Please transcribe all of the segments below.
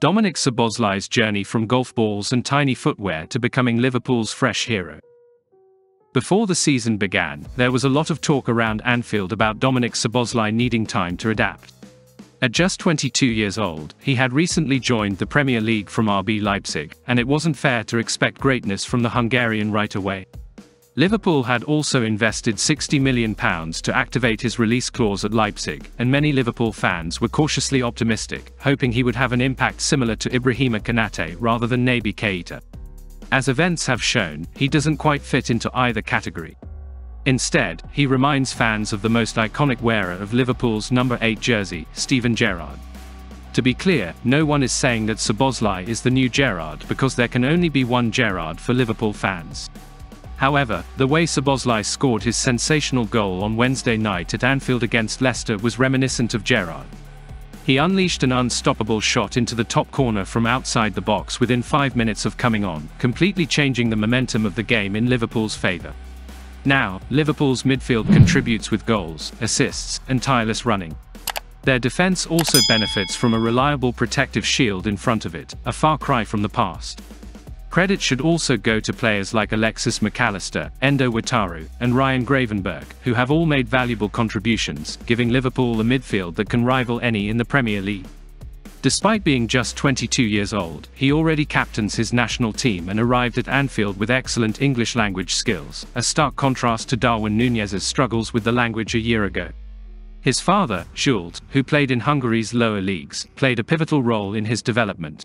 Dominik Szoboszlai's journey from golf balls and tiny footwear to becoming Liverpool's fresh hero. Before the season began, there was a lot of talk around Anfield about Dominik Szoboszlai needing time to adapt. At just 22 years old, he had recently joined the Premier League from RB Leipzig, and it wasn't fair to expect greatness from the Hungarian right away. Liverpool had also invested £60 million to activate his release clause at Leipzig, and many Liverpool fans were cautiously optimistic, hoping he would have an impact similar to Ibrahima Konate rather than Naby Keita. As events have shown, he doesn't quite fit into either category. Instead, he reminds fans of the most iconic wearer of Liverpool's number 8 jersey, Steven Gerrard. To be clear, no one is saying that Szoboszlai is the new Gerrard because there can only be one Gerrard for Liverpool fans. However, the way Szoboszlai scored his sensational goal on Wednesday night at Anfield against Leicester was reminiscent of Gerrard. He unleashed an unstoppable shot into the top corner from outside the box within five minutes of coming on, completely changing the momentum of the game in Liverpool's favour. Now, Liverpool's midfield contributes with goals, assists, and tireless running. Their defence also benefits from a reliable protective shield in front of it, a far cry from the past. Credit should also go to players like Alexis Mac Allister, Endo Wataru, and Ryan Gravenberch, who have all made valuable contributions, giving Liverpool a midfield that can rival any in the Premier League. Despite being just 22 years old, he already captains his national team and arrived at Anfield with excellent English language skills, a stark contrast to Darwin Núñez's struggles with the language a year ago. His father, Zsolt, who played in Hungary's lower leagues, played a pivotal role in his development.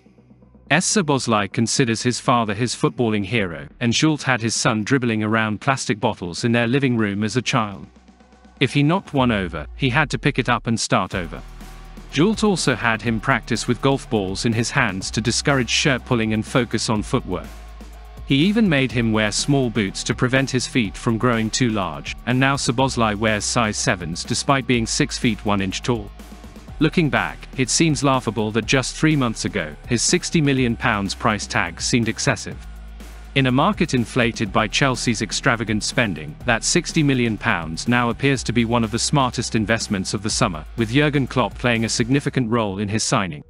S. Szoboszlai considers his father his footballing hero, and Zsolt had his son dribbling around plastic bottles in their living room as a child. If he knocked one over, he had to pick it up and start over. Zsolt also had him practice with golf balls in his hands to discourage shirt pulling and focus on footwork. He even made him wear small boots to prevent his feet from growing too large, and now Szoboszlai wears size 7s despite being 6 feet 1 inch tall. Looking back, it seems laughable that just three months ago, his £60 million price tag seemed excessive. In a market inflated by Chelsea's extravagant spending, that £60 million now appears to be one of the smartest investments of the summer, with Jurgen Klopp playing a significant role in his signing.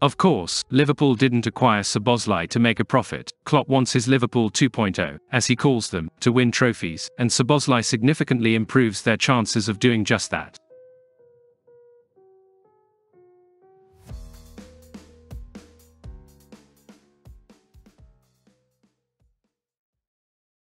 Of course, Liverpool didn't acquire Szoboszlai to make a profit. Klopp wants his Liverpool 2.0, as he calls them, to win trophies, and Szoboszlai significantly improves their chances of doing just that.